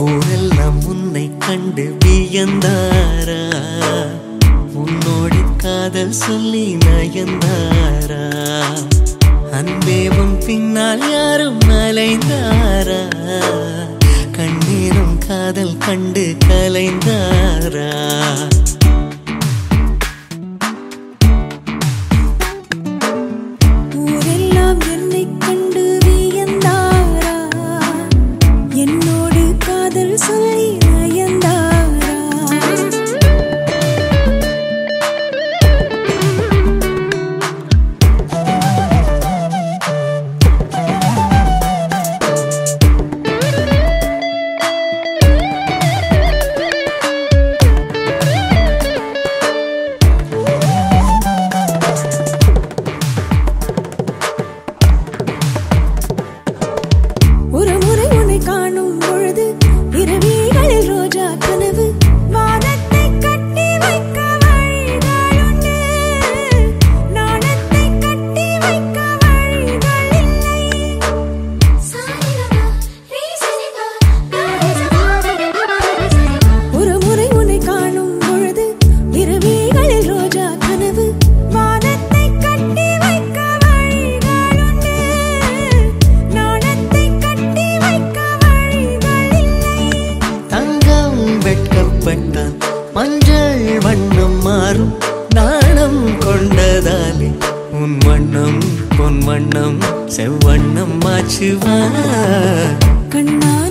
ஊரெல்லாம் உன்னை கண்டு வியந்தாரா? உன்னோடு காதல் சொல்லி நயந்தாரா? அன்பேவும் பின்னால் யாரும் அலைந்தாரா? கண்ணீரும் காதல் கண்டு கலைந்தாரா? செவ்வண்ணம் மாச்சுவா கண்ணால்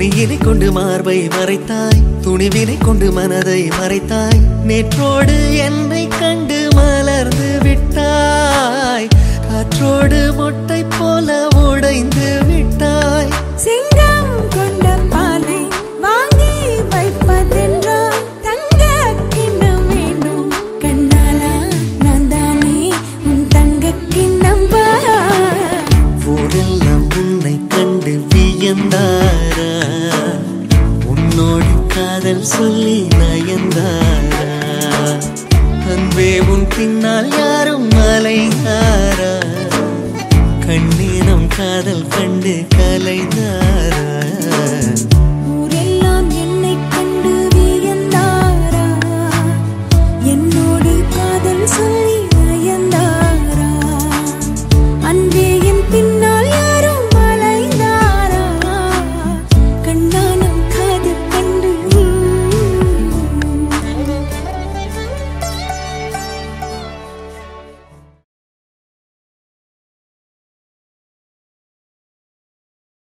துணியினை கொண்டு மார்பை மறைத்தாய். துணிவினை கொண்டு மனதை மறைத்தாய். நேற்றோடு என்னை கண்டு மலர்ந்து விட்டாய். காற்றோடு மொட்டை காதல் சொல்லி நயந்தாரா? அன்பே உன் பின்னால் யாரும் மலைந்தாரா? கண்ணீரம் காதல் கண்டு கலைந்தாரா?